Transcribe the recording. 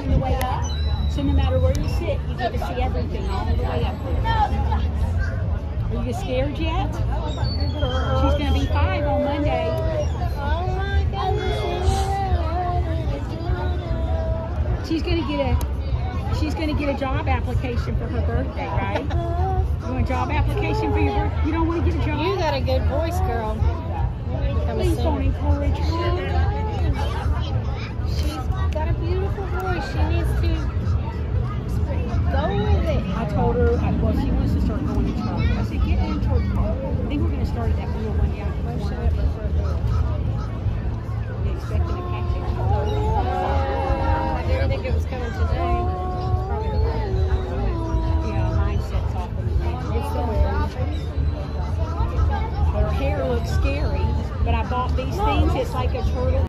on the way up. So no matter where you sit, you get to see everything all the way up there. Are you scared yet? She's going to be five on Monday. Oh. She's going to get a she's going to get a job application for her birthday, right? You want a job application for your birthday? You don't want to get a job? You got a good voice, girl. Please don't encourage her. Told her, I, well, she wants to start going to church. I said, get in church. I think we're going to start at that real one, yeah. They expecting a package. I didn't think it was coming today. Yeah, mine sets off in the. It's the wind. Her hair looks scary, but I bought these things. It's like a turtle